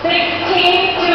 16